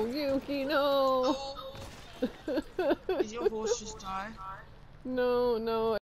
No, Yuki, no. Did your horse just die? No, no.